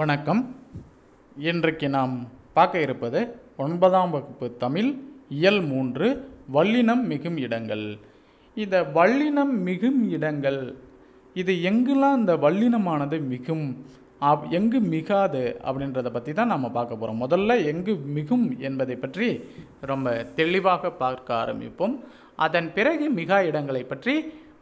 வணக்கம். இன்றைக்கு நாம் பார்க்க இருப்பது ஒன்பதாம் வகுப்பு தமிழ் இயல் மூன்று வல்லினம் மிகும் இடங்கள். இந்த வல்லினம் மிகும் இடங்கள் இது எங்கெல்லாம் இந்த வல்லினமானது மிகும் அப் எங்கு மிகாது அப்படின்றத பற்றி தான் நம்ம பார்க்க போகிறோம் முதல்ல எங்கு மிகும் என்பதை பற்றி ரொம்ப தெளிவாக பார்க்க ஆரம்பிப்போம். அதன் பிறகு மிகா இடங்களை பற்றி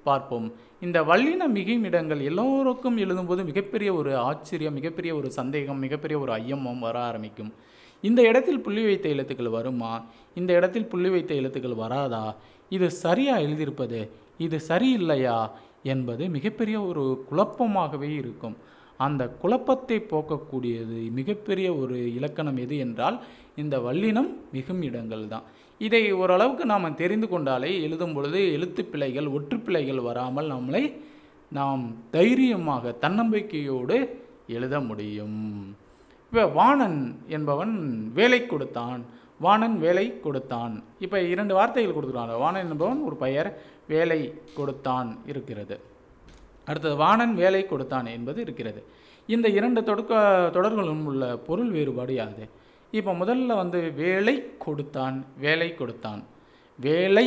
பார்ப்போம். இந்த வல்லின மிகும் இடங்கள் எல்லோருக்கும் எழுதும்போது மிகப்பெரிய ஒரு ஆச்சரியம் மிகப்பெரிய ஒரு சந்தேகம் மிகப்பெரிய ஒரு ஐயமும் வர ஆரம்பிக்கும். இந்த இடத்தில் புள்ளி வைத்த எழுத்துக்கள் வருமா? இந்த இடத்தில் புள்ளி வைத்த எழுத்துக்கள் வராதா? இது சரியா எழுதியிருப்பது? இது சரியில்லையா? என்பது மிகப்பெரிய ஒரு குழப்பமாகவே இருக்கும். அந்த குழப்பத்தை போக்கக்கூடியது மிகப்பெரிய ஒரு இலக்கணம் எது என்றால் இந்த வல்லினம் மிகும் இடங்கள் தான் இதை ஓரளவுக்கு நாம் தெரிந்து கொண்டாலே எழுதும் பொழுது எழுத்து பிழைகள் ஒற்றுப்பிழைகள் வராமல் நம்மளை நாம் தைரியமாக தன்னம்பிக்கையோடு எழுத முடியும். இப்போ வாணன் என்பவன் வேலை கொடுத்தான். வாணன் வேலை கொடுத்தான். இப்போ இரண்டு வார்த்தைகள் கொடுத்துருவாங்க வாணன் என்பவன் ஒரு பெயர் வேலை கொடுத்தான் இருக்கிறது. அடுத்தது வாணன் வேலை கொடுத்தான் என்பது இருக்கிறது. இந்த இரண்டு தொடக்க தொடர்களும் உள்ள பொருள் வேறுபாடு யாது? இப்போ முதல்ல வந்து வேலை கொடுத்தான் வேலை கொடுத்தான். வேலை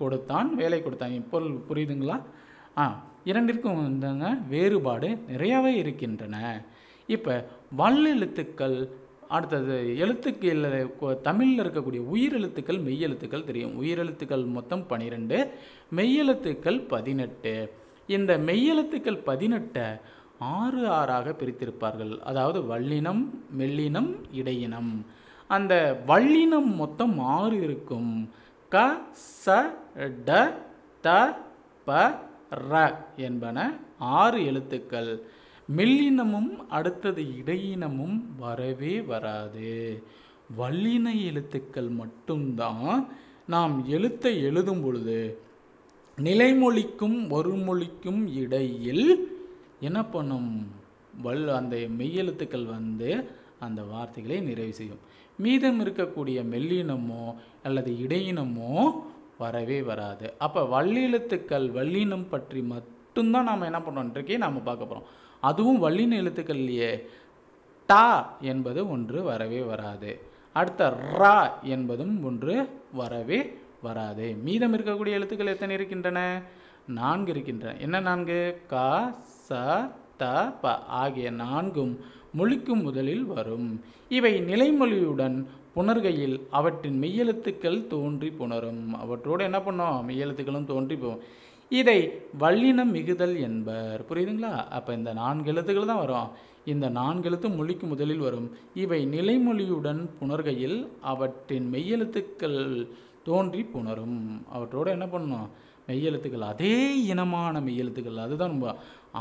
கொடுத்தான் வேலை கொடுத்தான். இப்ப பொருள் புரியுதுங்களா? ஆ இரண்டிற்கும் வந்துங்க வேறுபாடு நிறையாவே இருக்கின்றன. இப்போ வல்லெழுத்துக்கள் அடுத்தது எழுத்துக்கள் தமிழில் இருக்கக்கூடிய உயிரெழுத்துக்கள் மெய்யெழுத்துக்கள் தெரியும். உயிரெழுத்துக்கள் மொத்தம் பன்னிரெண்டு மெய்யெழுத்துக்கள் பதினெட்டு. இந்த மெய்யெழுத்துக்கள் பதினெட்டை ஆறு ஆறாக பிரித்திருப்பார்கள். அதாவது வல்லினம் மெல்லினம் இடையினம். அந்த வல்லினம் மொத்தம் ஆறு இருக்கும். க ச ட த ப ர என்பன ஆறு எழுத்துக்கள். மெல்லினமும் அடுத்தது இடையினமும் வரவே வராது. வல்லின எழுத்துக்கள் மட்டும்தான் நாம் எழுத்தை எழுதும் பொழுது நிலைமொழிக்கும் ஒருமொழிக்கும் இடையில் என்ன பண்ணும்? வல் அந்த மெய்யெழுத்துக்கள் வந்து அந்த வார்த்தைகளை நிறைவு செய்யும். மீதம் இருக்கக்கூடிய மெல்லினமோ அல்லது இடையினமோ வரவே வராது. அப்போ வல்லெழுத்துக்கள் வல்லினம் பற்றி மட்டும்தான் நாம் என்ன பண்ணுறோன்றக்கே நாம் பார்க்க போகிறோம் அதுவும் வல்லின எழுத்துக்கள்லையே. டா என்பது ஒன்று வரவே வராது. அடுத்த ரா என்பதும் ஒன்று வரவே வராது. மீதம் இருக்கக்கூடிய எழுத்துக்கள் எத்தனை இருக்கின்றன? நான்கு இருக்கின்றன. என்ன நான்கு? கா ச த ப ஆகிய நான்கும் மொழிக்கும் முதலில் வரும். இவை நிலைமொழியுடன் புணர்கையில் அவற்றின் மெய்யெழுத்துக்கள் தோன்றி புணரும். அவற்றோடு என்ன பண்ணோம்? மெய்யெழுத்துக்களும் தோன்றி போகும். இதை வல்லினம் மிகுதல் என்பர். புரியுதுங்களா? அப்போ இந்த நான்கு எழுத்துக்கள் தான் வரும். இந்த நான்கு எழுத்து மொழிக்கு முதலில் வரும். இவை நிலைமொழியுடன் புணர்கையில் அவற்றின் மெய்யெழுத்துக்கள் தோன்றி புணரும். அவற்றோடு என்ன பண்ணணும் மெய்யெழுத்துக்கள் அதே இனமான மெய்யெழுத்துக்கள். அதுதான் ரொம்ப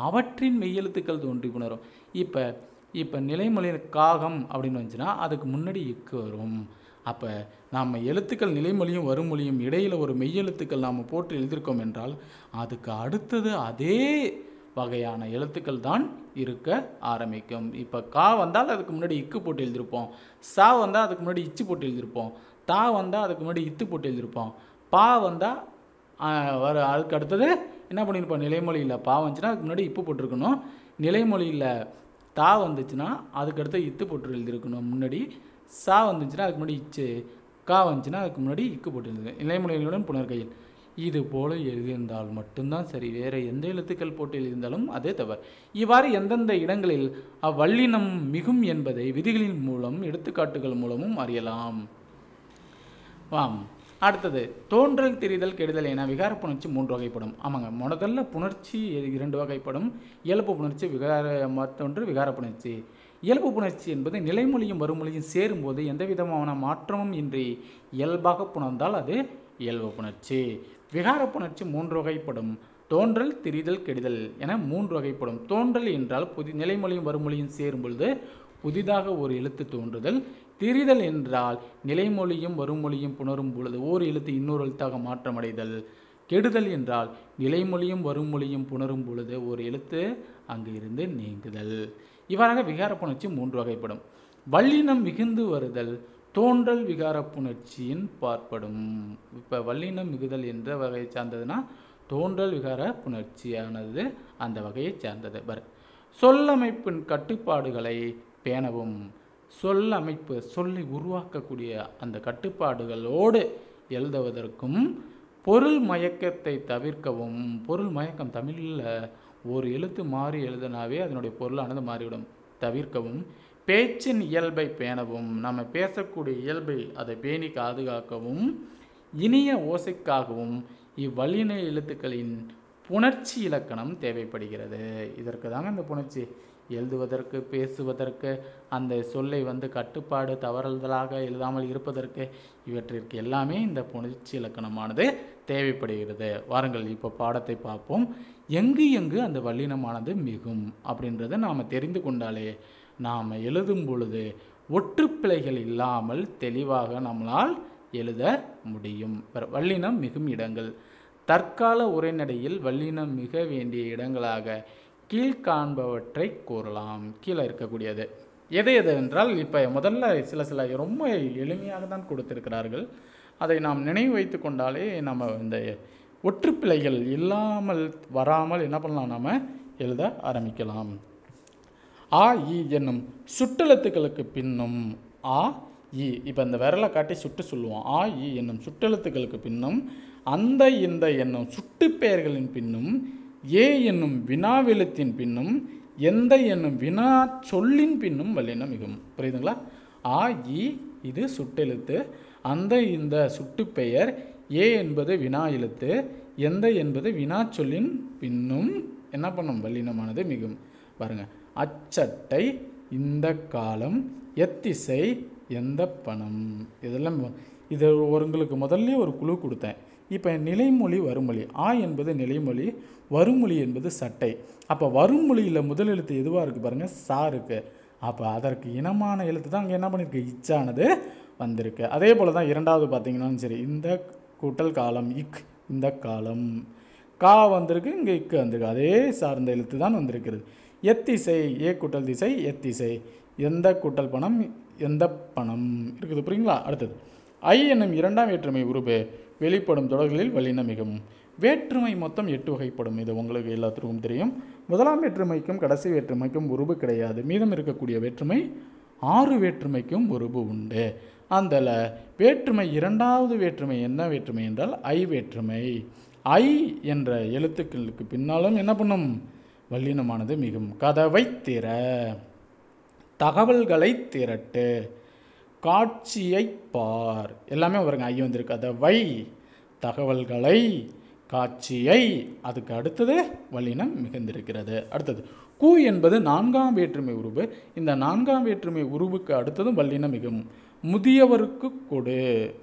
அவற்றின் மெய்யெழுத்துக்கள் தோன்றி புணரும். இப்போ இப்போ நிலைமொழி காகம் அப்படின்னு வந்துச்சுன்னா அதுக்கு முன்னாடி இக்கு வரும். அப்போ நாம் எழுத்துக்கள் நிலைமொழியும் வருமொழியும் இடையில் ஒரு மெய்யெழுத்துக்கள் நாம் போட்டு எழுதியிருக்கோம் என்றால் அதுக்கு அடுத்தது அதே வகையான எழுத்துக்கள் தான் இருக்க ஆரம்பிக்கும். இப்போ கா வந்தால் அதுக்கு முன்னாடி இக்கு போட்டு எழுதியிருப்போம். சா வந்தால் அதுக்கு முன்னாடி இச்சு போட்டு எழுதியிருப்போம். தா வந்தால் அதுக்கு முன்னாடி இத்து போட்டு எழுதியிருப்போம். பா வந்தால் வர அதுக்கு அடுத்தது என்ன பண்ணியிருப்போம் நிலைமொழியில் பா வந்துச்சுன்னா அதுக்கு முன்னாடி இப்பு போட்டிருக்கணும். நிலைமொழியில் தா வந்துச்சுன்னா அதுக்கடுத்து இத்து போட்டு எழுதியிருக்கணும். முன்னாடி சா வந்துச்சுன்னா அதுக்கு முன்னாடி இச்சு. கா வந்துச்சுன்னா அதுக்கு முன்னாடி இக்கு போட்டு எழுதுங்க நிலைமொழிகளுடன் புனர்கையில். இது போல எழுதியிருந்தால் மட்டும்தான் சரி. வேறு எந்த எழுத்துக்கள் போட்டு எழுதியிருந்தாலும் அதே தவறு. இவ்வாறு எந்தெந்த இடங்களில் அவ்வல்லினம் மிகும் என்பதை விதிகளின் மூலம் எடுத்துக்காட்டுகள் மூலமும் அறியலாம். வாம். அடுத்தது தோன்றல் திரிதல் கெடுதல் என விகார புணர்ச்சி மூன்று வகைப்படும். ஆமாங்க முதல்ல புணர்ச்சி இரண்டு வகைப்படும். இயல்பு புணர்ச்சி விகார மற்றொன்று விகார புணர்ச்சி. இயல்பு புணர்ச்சி என்பது நிலைமொழியும் வறுமொழியும் சேரும்போது எந்த விதமான மாற்றமும் இன்றி இயல்பாக புணர்ந்தால் அது இயல்பு புணர்ச்சி. விகார புணர்ச்சி மூன்று வகைப்படும். தோன்றல் திரிதல் கெடுதல் என மூன்று வகைப்படும். தோன்றல் என்றால் புதி நிலைமொழியும் வறுமொழியும் சேரும் பொழுது புதிதாக ஒரு எழுத்து தோன்றுதல். திரிதல் என்றால் நிலைமொழியும் வருமொழியும் புணரும் பொழுது ஓர் எழுத்து இன்னொரு எழுத்தாக மாற்றமடைதல். கெடுதல் என்றால் நிலைமொழியும் வருமொழியும் புணரும் பொழுது ஒரு எழுத்து அங்கு இருந்து நீங்குதல். இவ்வாறாக விகார புணர்ச்சி மூன்று வகைப்படும். வல்லினம் மிகுந்து வருதல் தோன்றல் விகார புணர்ச்சியின் பார்ப்படும். இப்போ வல்லினம் மிகுதல் என்ற வகையை சார்ந்ததுன்னா தோன்றல் விகார புணர்ச்சியானது அந்த வகையை சார்ந்தது. பர் சொல்லமைப்பின் கட்டுப்பாடுகளை பேணவும் சொல்லமைப்பு சொல்லை உருவாக்கக்கூடிய அந்த கட்டுப்பாடுகளோடு எழுதுவதற்கும் பொருள் மயக்கத்தை தவிர்க்கவும் பொருள் மயக்கம் தமிழில் ஒரு எழுத்து மாறி எழுதினாவே அதனுடைய பொருளானது மாறிவிடும். தவிர்க்கவும் பேச்சின் இயல்பை பேணவும் நம்ம பேசக்கூடிய இயல்பை அதை பேணி பாதுகாக்கவும் இனிய ஓசைக்காகவும் இவ்வல்லின எழுத்துக்களின் புணர்ச்சி இலக்கணம் தேவைப்படுகிறது. இதற்கு தாங்க இந்த புணர்ச்சி. எழுதுவதற்கு பேசுவதற்கு அந்த சொல்லை வந்து கட்டுப்பாடு தவறுதலாக எழுதாமல் இருப்பதற்கு இவற்றிற்கு எல்லாமே இந்த புணர்ச்சி இலக்கணமானது தேவைப்படுகிறது. வாருங்கள் இப்போ பாடத்தை பார்ப்போம். எங்கு எங்கு அந்த வல்லினமானது மிகும் அப்படின்றத நாம் தெரிந்து கொண்டாலே நாம் எழுதும் பொழுது ஒற்றுப்பிழைகள் இல்லாமல் தெளிவாக நம்மளால் எழுத முடியும். வ- வல்லினம் மிகும் இடங்கள். தற்கால உரைநடையில் வல்லினம் மிக வேண்டிய இடங்களாக கீழ்காண்பவற்றை கூறலாம். கீழே இருக்கக்கூடியது. எது எது என்றால் இப்போ முதல்ல சில சில ரொம்ப எளிமையாக தான் கொடுத்திருக்கிறார்கள். அதை நாம் நினைவு வைத்து கொண்டாலே நம்ம இந்த ஒற்றுப்பிழைகள் இல்லாமல் வராமல் என்ன பண்ணலாம் நாம்? எழுத ஆரம்பிக்கலாம். ஆ இ என்னும் சுட்டெழுத்துக்களுக்கு பின்னும் ஆ இ இப்போ இந்த விரலை காட்டி சுட்டு சொல்லுவோம். ஆ இ என்னும் சுட்டெழுத்துக்களுக்கு பின்னும் அந்த இந்த என்னும் சுட்டு பெயர்களின் பின்னும் ஏ என்னும் வினாவெழுத்தின் பின்னும் எந்த என்னும் வினா சொல்லின் பின்னும் வல்லினம் மிகும். புரியுதுங்களா? ஆ இ இது சுட்டெழுத்து. அந்த இந்த சுட்டுப்பெயர் ஏ என்பது வினா எழுத்து. எந்த என்பது வினா சொல்லின் பின்னும் என்ன பண்ணும்? வல்லினமானது மிகும். பாருங்க. அச்சட்டை இந்த காலம் எத்திசை எந்த பணம்? இதெல்லாம் இது உங்களுக்கு முதல்ல ஒரு குழு கொடுத்தேன். இப்போ நிலைமொழி வருமொழி ஆ என்பது நிலைமொழி வருமொழி என்பது சட்டை. அப்போ வருமொழியில் முதல் எழுத்து எதுவாக இருக்குது பாருங்கள் சா இருக்குது அப்போ அதற்கு இனமான எழுத்து தான் அங்கே என்ன பண்ணியிருக்கு இச்சானது வந்திருக்கு. அதே போல் தான் இரண்டாவது பார்த்திங்கனாலும் சரி இந்த கூட்டல் காலம் இக் இந்த காலம். கா வந்திருக்கு இங்கே இக்கு வந்திருக்கு. அதே சார்ந்த எழுத்து தான் வந்திருக்கிறது. எத்திசை ஏ கூட்டல் திசை எத்திசை. எந்த கூட்டல் பணம் எந்த பணம்? இருக்குது புரியுங்களா? அடுத்தது. ஐ என்னும் இரண்டாம் வேற்றுமை உருபு வெளிப்படும் தொடர்களில் வல்லினம் மிகவும் வேற்றுமை மொத்தம் எட்டு வகைப்படும். இது உங்களுக்கு எல்லாத்துக்கும் தெரியும். முதலாம் வேற்றுமைக்கும் கடைசி வேற்றுமைக்கும் உருபு கிடையாது. மீதம் இருக்கக்கூடிய வேற்றுமை ஆறு வேற்றுமைக்கும் உருபு உண்டு. அந்த வேற்றுமை இரண்டாவது வேற்றுமை என்ன வேற்றுமை என்றால் ஐ வேற்றுமை. ஐ என்ற எழுத்துக்களுக்கு பின்னாலும் என்ன பண்ணும்? வல்லினமானது மிகும். கதவை திற. தகவல்களை திரட்டு. காட்சியை பார். எல்லாமே வருங்க ஐ வந்திருக்கு. அதை வை தகவல்களை காட்சியை அதுக்கு அடுத்தது வல்லினம் மிகுந்திருக்கிறது. அடுத்தது கு என்பது நான்காம் வேற்றுமை உருவு. இந்த நான்காம் வேற்றுமை உருவுக்கு அடுத்ததும் வல்லினம் மிகும். முதியவருக்கு கொடு.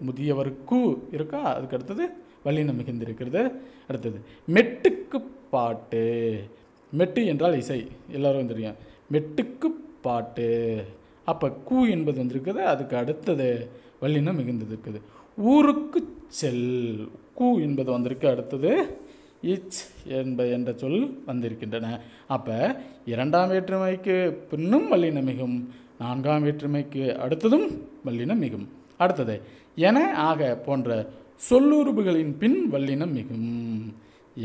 முதியவருக்கு இருக்கா? அதுக்கு அடுத்தது வல்லினம் மிகுந்திருக்கிறது. அடுத்தது மெட்டுக்கு பாட்டு. மெட்டு என்றால் இசை. எல்லோரும் தெரியும். மெட்டுக்கு பாட்டு. அப்போ கூ என்பது வந்திருக்குது அதுக்கு அடுத்தது வல்லினம் மிகுந்தது இருக்குது ஊருக்கு செல் கூ என்பது வந்திருக்கு அடுத்தது இச் என்ப என்ற சொல் வந்திருக்கின்றன. அப்போ இரண்டாம் வேற்றுமைக்கு பின்னும் வல்லினம் மிகும் நான்காம் வேற்றுமைக்கு அடுத்ததும் வல்லினம் மிகும். அடுத்தது என ஆக போன்ற சொல்லுறுப்புகளின் பின் வல்லினம் மிகும்.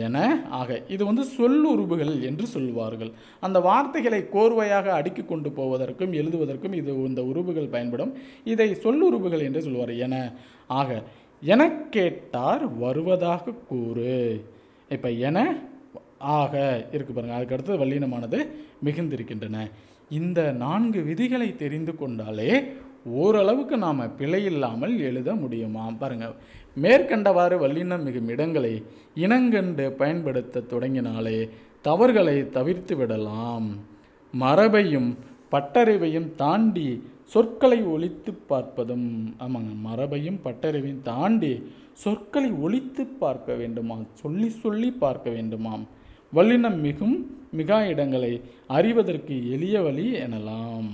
என ஆக இது வந்து சொல்லுறுப்புகள் என்று சொல்வார்கள். அந்த வார்த்தைகளை கோர்வையாக அடுக்கி கொண்டு போவதற்கும் எழுதுவதற்கும் இது இந்த உருவுகள் பயன்படும். இதை சொல்லுறுப்புகள் என்று சொல்வார் என ஆக என கேட்டார் வருவதாக கூறு. இப்போ என ஆக இருக்கு பாருங்கள் அதுக்கு அடுத்தது வல்லினமானது மிகுந்திருக்கின்றன. இந்த நான்கு விதிகளை தெரிந்து கொண்டாலே ஓரளவுக்கு நாம் பிழை இல்லாமல் எழுத முடியுமா? பாருங்கள் மேற்கண்டவாறு வல்லினம் மிகும் இடங்களை இனங்கண்டு பயன்படுத்த தொடங்கினாலே தவறுகளை தவிர்த்து விடலாம். மரபையும் பட்டறிவையும் தாண்டி சொற்களை ஒழித்து பார்ப்பதும் ஆமாங்க மரபையும் பட்டறிவையும் தாண்டி சொற்களை ஒழித்து பார்க்க வேண்டுமாம் சொல்லி சொல்லி பார்க்க வேண்டுமாம் வல்லினம் மிகும் மிகா இடங்களை அறிவதற்கு எளிய வழி எனலாம்.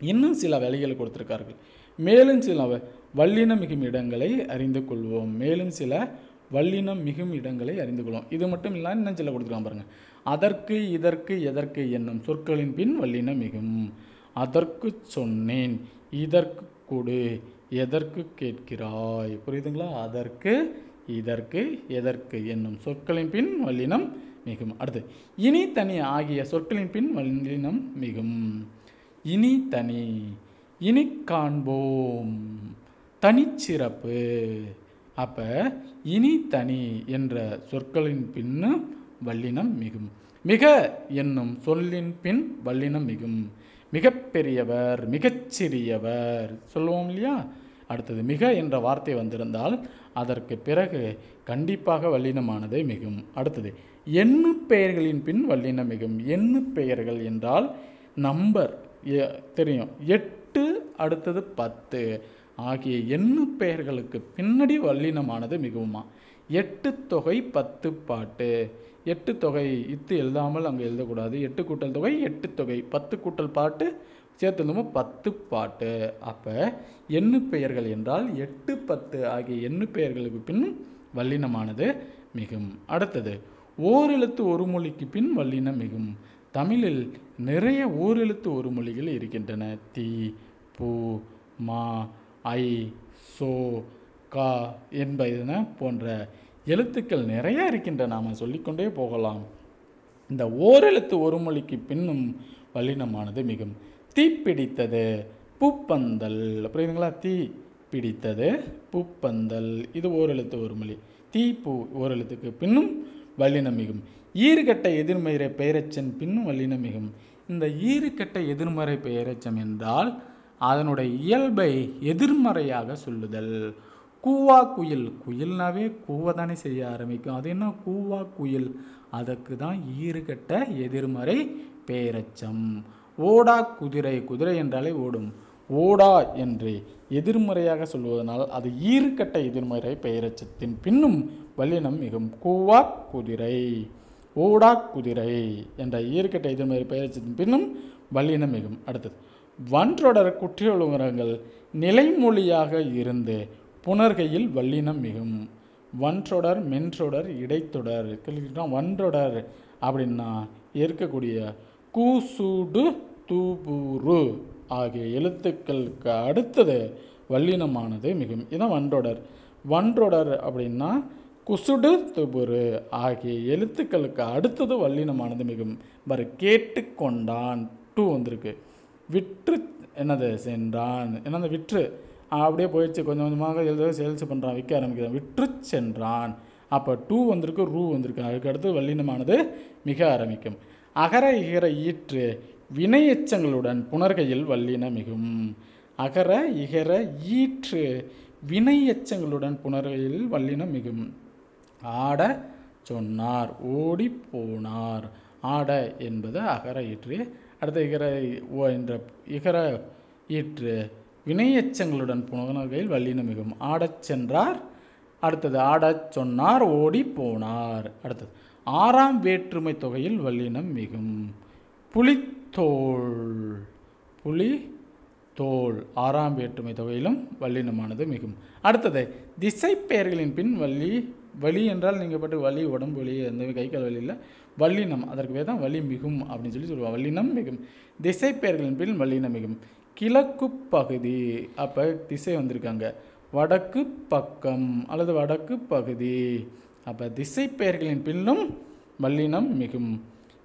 இன்னும் சில வேலைகளை கொடுத்துருக்கார்கள். மேலும் சில வல்லினம் மிகும் இடங்களை அறிந்து கொள்வோம். மேலும் சில வல்லினம் மிகும் இடங்களை அறிந்து கொள்வோம். இது மட்டும் இல்லாமல் இன்னும் சில கொடுத்துருக்காங்க பாருங்கள் அதற்கு இதற்கு எதற்கு என்னும் சொற்களின் பின் வல்லினம் மிகும். அதற்கு சொன்னேன் இதற்கு கொடு எதற்கு கேட்கிறாய்? புரியுதுங்களா? அதற்கு இதற்கு எதற்கு என்னும் சொற்களின் பின் வல்லினம் மிகும். அடுத்து இனி தனி ஆகிய சொற்களின் பின் வல்லினம் மிகும். இனி தனி இனி காண்போம். தனிச்சிறப்பு அப்போ இனி தனி என்ற சொற்களின் பின்னு வல்லினம் மிகும். மிக என்னும் சொல்லின் பின் வல்லினம் மிகும். மிகப்பெரியவர் மிகச்சிறியவர் சொல்லுவோம் இல்லையா? அடுத்தது மிக என்ற வார்த்தை வந்திருந்தால் அதற்கு பிறகு கண்டிப்பாக வல்லினமானது மிகும். அடுத்தது எண்ணு பெயர்களின் பின் வல்லினம் மிகும். எண்ணு பெயர்கள் என்றால் நம்பர். தெரியும். எட்டு அடுத்தது பத்து. ஆகிய எண்ணு பெயர்களுக்கு பின்னாடி வல்லினமானது மிகுமா? எட்டு தொகை பத்து பாட்டு. எட்டு தொகை இத்து எழுதாமல் அங்கே எழுதக்கூடாது. எட்டு கூட்டல் தொகை எட்டு தொகை. பத்து கூட்டல் பாட்டு சேர்த்து எழுதும்போது பத்து பாட்டு. அப்போ எண்ணு பெயர்கள் என்றால் எட்டு பத்து ஆகிய எண்ணு பெயர்களுக்கு பின் வல்லினமானது மிகும். அடுத்தது ஓரெழுத்து ஒரு மொழிக்கு பின் வல்லினம் மிகும். தமிழில் நிறைய ஓரெழுத்து ஒரு மொழிகள் இருக்கின்றன. தி பு மா ஐ சோ கா என்பன போன்ற எழுத்துக்கள் நிறைய இருக்கின்றன. நாம் சொல்லிக்கொண்டே போகலாம். இந்த ஓரெழுத்து ஒரு மொழிக்கு பின்னும் வல்லினமானது மிகும். தீப்பிடித்தது பூப்பந்தல். புரியுதுங்களா? தீ பிடித்தது பூப்பந்தல். இது ஓரெழுத்து ஒரு மொழி. தீப்பு ஓரெழுத்துக்கு பின்னும் வல்லினமிகும். ஈறுகட்ட எதிர்மறை பெயரச்சன் பின்னும் வல்லினமிகும். இந்த ஈறுகட்ட எதிர்மறை பெயரச்சம் என்றால் அதனுடைய இயல்பை எதிர்மறையாக சொல்லுதல். கூவா குயில். குயில்னாவே கூவதானே செய்ய ஆரம்பிக்கும். அது என்ன? கூவா குயில். அதற்கு தான் ஈறுகட்ட எதிர்மறை பெயரச்சம். ஓடா குதிரை. குதிரை என்றாலே ஓடும். ஓடா என்று எதிர்மறையாக சொல்வதனால் அது ஈறுகட்ட எதிர்மறை பெயரச்சத்தின் பின்னும் வல்லினம் மிகும் கூவா குதிரை ஊடா குதிரை என்ற ஈறுகட்ட எதிர்மறை பயிற்சியின் பின்னும் வல்லினம் மிகும் அடுத்தது. வன்றொடர் குற்றியலுங்கரங்கள் நிலைமொழியாக இருந்து புனர்கையில் வல்லினம் மிகும். வன்றொடர் மென்றொடர் இடைத்தொடர் கேள்விக்கிட்டோம் வன்றொடர் அப்படின்னா இருக்கக்கூடிய கூசூடு தூபுரு ஆகிய எழுத்துக்களுக்கு அடுத்தது வல்லினமானது மிகும். இதான் வன்றொடர். வன்றொடர் அப்படின்னா குசுடு துபுரு ஆகிய எழுத்துக்களுக்கு அடுத்தது வல்லினமானது மிகும். பாரு கேட்டுக்கொண்டான் டூ வந்திருக்கு. விற்று என்னது சென்றான். என்னது விற்று. அப்படியே போயிடுச்சு. கொஞ்சம் கொஞ்சமாக எழுத சேல்ஸ் பண்ணுறான் விற்க ஆரம்பிக்கிறான். விற்று சென்றான். அப்போ டூ வந்திருக்கு ரூ வந்திருக்கு. அதுக்கு அடுத்து வல்லினமானது மிக ஆரம்பிக்கும். அகர இகர ஈற்று வினையெச்சங்களுடன் புணர்கையில் வல்லின மிகும். அகர இகர ஈற்று வினையெச்சங்களுடன் புணர்கையில் வல்லினம் மிகும். ஆட சொன்னார் ஓடி போனார். ஆட என்பது அகர ஈற்று. அடுத்த இகர ஓ என்ற இகர ஈற்று. வினையெச்சங்களுடன் புணர்கையில் வல்லினம் மிகும். ஆடச் சென்றார். அடுத்தது ஆடச் சொன்னார் ஓடி போனார். அடுத்தது ஆறாம் வேற்றுமை தொகையில் வல்லினம் மிகும். புலித்தோல் புலி தோல் ஆறாம் வேற்றுமை தொகையிலும் வல்லினமானது மிகும். அடுத்தது திசை பெயர்களின் பின் வள்ளி வலி என்றால் நீங்கள் பட்டு வலி உடம்பு வலி அந்த கை கால் வலி இல்லை. வல்லினம் அதற்கு பேர் தான் வலி மிகும் அப்படின்னு சொல்லி சொல்லுவாங்க. வல்லினம் மிகும். திசை பெயர்களின் பின் வல்லினம் மிகும். கிழக்கு பகுதி அப்போ திசை வந்திருக்காங்க. வடக்கு பக்கம் அல்லது வடக்கு பகுதி. அப்போ திசை பெயர்களின் பின்னும் வல்லினம் மிகும்.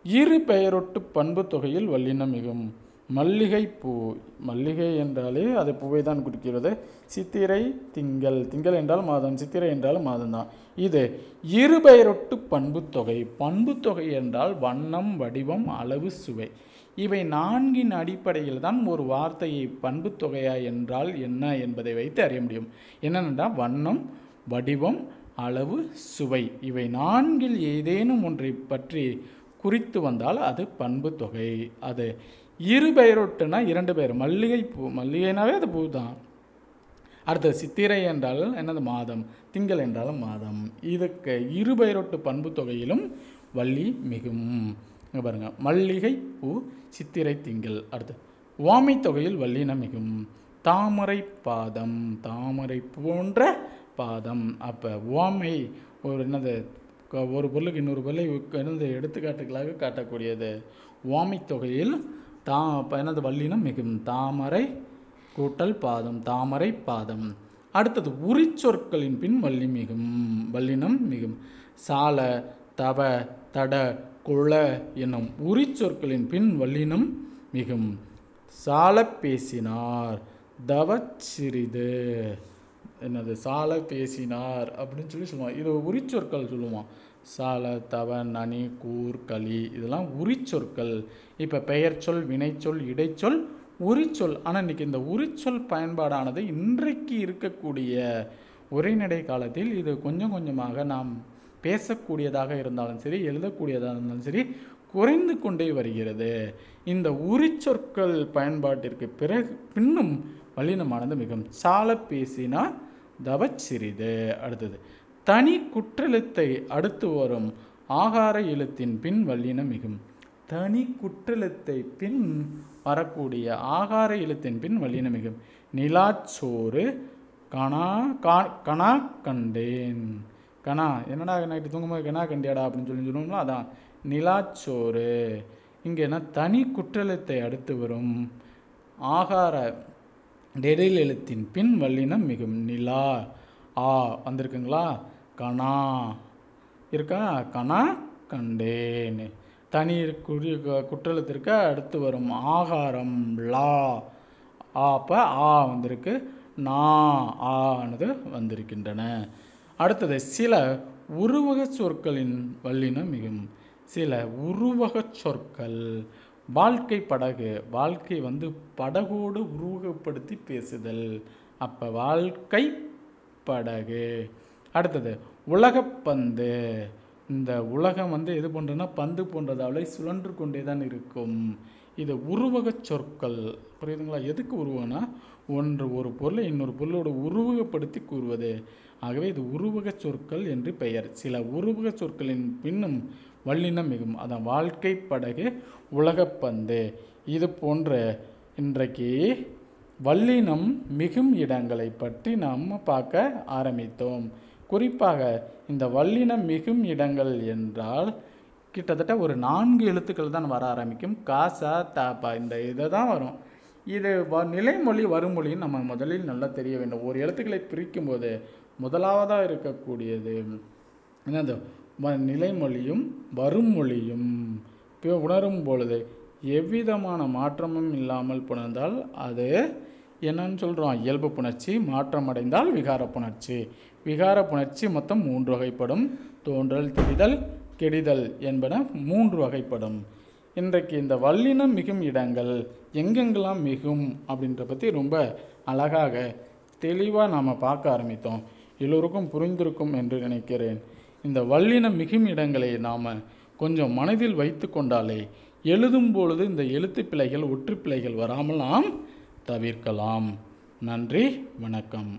இரு பெயரொட்டு பண்பு தொகையில் வல்லினம் மிகும். மல்லிகை பூ. மல்லிகை என்றாலே அது பூவை தான் குறிக்கிறது. சித்திரை திங்கள். திங்கள் என்றால் மாதம். சித்திரை என்றால் மாதம்தான். இது இருபெயரொட்டு பண்புத்தொகை. பண்புத்தொகை என்றால் வண்ணம் வடிவம் அளவு சுவை. இவை நான்கின் அடிப்படையில் தான் ஒரு வார்த்தையை பண்புத்தொகையா என்றால் என்ன என்பதை வைத்து அறிய முடியும். என்னென்னா வண்ணம் வடிவம் அளவு சுவை. இவை நான்கில் ஏதேனும் ஒன்றை பற்றி குறித்து வந்தால் அது பண்பு தொகை அது இரு பெயரொட்டுனா இரண்டு பெயர். மல்லிகை பூ மல்லிகைனாவே அது பூ தான் அடுத்தது சித்திரை என்றால் என்னது? மாதம். திங்கள் என்றாலும் மாதம். இதுக்கு இரு பெயரொட்டு பண்பு தொகையிலும் வள்ளி மிகும். இங்கே பாருங்கள் மல்லிகை பூ சித்திரை திங்கள். அடுத்து ஓமை தொகையில் வல்லினம் மிகும். தாமரை பாதம் தாமரை போன்ற பாதம். அப்போ ஓமை ஒரு என்னது? ஒரு பொருளுக்கு இன்னொரு பொருளை என்னது? எடுத்துக்காட்டுகளாக காட்டக்கூடியது. ஓமை தொகையில் தா என்னது வல்லினம் மிகும். தாமரை கூட்டல் பாதம் தாமரை பாதம். அடுத்தது உரிச்சொற்களின் பின் வள்ளி மிகும். வல்லினம் மிகும். சால தவ தட குள என்னும் உரிச்சொற்களின் பின் வல்லினம் மிகும். சால பேசினார் தவச் சிறிது. என்னது? சால பேசினார் அப்படின்னு சொல்லி சொல்லுவான். இது உரிச்சொற்கள் சொல்லுவான். சால தவ நனி கூர் களி இதெல்லாம் உரிச்சொற்கள். இப்போ பெயர்ச்சொல் வினைச்சொல் இடைச்சொல் உரிச்சொல். ஆனால் இன்னைக்கு இந்த உரிச்சொல் பயன்பாடானது இன்றைக்கு இருக்கக்கூடிய உரைநடை காலத்தில் இது கொஞ்சம் கொஞ்சமாக நாம் பேசக்கூடியதாக இருந்தாலும் சரி எழுதக்கூடியதாக இருந்தாலும் சரி குறைந்து கொண்டே வருகிறது. இந்த உரிச்சொற்கள் பயன்பாட்டிற்கு பிறகு பின்னும் வல்லினமானது மிகவும் சால பேசினால் தவச்சிறிது அடுத்தது தனி குற்றெழுத்தை அடுத்து வரும் ஆகார எழுத்தின் பின் வல்லினம் மிகும். தனி குற்றெழுத்தை பின் வரக்கூடிய ஆகார எழுத்தின் பின் வல்லின மிகும். நிலாச்சோறு கணா கா கணா கண்டேன். கணா என்னடா நைட்டு தூங்கும்போது கணா கண்டியாடா அப்படின்னு சொல்லி சொல்லுவோம்ல அதான். நிலாச்சோறு இங்கே என்ன தனி குற்றெழுத்தை அடுத்து வரும் ஆகார நெடில் எழுத்தின் பின் வல்லினம் மிகும். நிலா ஆ வந்திருக்குங்களா? கணா. இருக்கா? கணா கண்டேன். தனி குறி குற்றலத்திற்கு அடுத்து வரும் ஆகாரம் லா. அப்போ ஆ வந்திருக்கு. நா ஆனது வந்திருக்கின்றன. அடுத்தது சில உருவக சொற்களின் வல்லினம் மிகும். சில உருவக சொற்கள். வாழ்க்கை படகு. வாழ்க்கை வந்து படகோடு உருவகப்படுத்தி பேசுதல். அப்போ வாழ்க்கை படகு. அடுத்தது உலகப்பந்து. இந்த உலகம் வந்து எது போன்றதுன்னா பந்து போன்றதாலே சுழன்று கொண்டே தான் இருக்கும். இது உருவக சொற்கள். புரியுதுங்களா? எதுக்கு உருவகம்னா ஒன்று ஒரு பொருளை இன்னொரு பொருளோடு உருவகப்படுத்தி கூறுவது. ஆகவே இது உருவக சொற்கள் என்று பெயர். சில உருவக சொற்களின் பின்னும் வல்லினம் மிகும். அதான் வாழ்க்கை படகு உலகப்பந்து. இது போன்ற இன்றைக்கு வல்லினம் மிகும் இடங்களை பற்றி நாம் பார்க்க ஆரம்பித்தோம். குறிப்பாக இந்த வல்லினம் மிகும் இடங்கள் என்றால் கிட்டத்தட்ட ஒரு நான்கு எழுத்துக்கள் தான் வர ஆரம்பிக்கும். காசா தாப்பா இந்த இதை தான் வரும். இது வ நிலைமொழி வருமொழின்னு நம்ம முதலில் நல்லா தெரிய வேண்டும். ஒரு எழுத்துக்களை பிரிக்கும் போது முதலாவதாக இருக்கக்கூடியது என்னது? வ- நிலைமொழியும் வருமொழியும் இப்போ உணரும் பொழுது எவ்விதமான மாற்றமும் இல்லாமல் புணர்ந்தால் அது என்னன்னு சொல்கிறோம் இயல்பு புணர்ச்சி மாற்றமடைந்தால் விகார புணர்ச்சி. விகார புணர்ச்சி மொத்தம் மூன்று வகைப்படும். தோன்றல் திரிதல் கெடிதல் என்பன மூன்று வகைப்படும். இன்றைக்கு இந்த வல்லினம் மிகும் இடங்கள் எங்கெங்கெல்லாம் மிகும் அப்படின்ற பற்றி ரொம்ப அழகாக தெளிவாக நாம் பார்க்க ஆரம்பித்தோம். எல்லோருக்கும் புரிந்திருக்கும் என்று நினைக்கிறேன். இந்த வல்லினம் மிகும் இடங்களை நாம் கொஞ்சம் மனதில் வைத்து கொண்டாலே எழுதும் பொழுது இந்த எழுத்து பிழைகள் ஒற்று பிழைகள் வராமல் நாம் தவிர்க்கலாம். நன்றி வணக்கம்.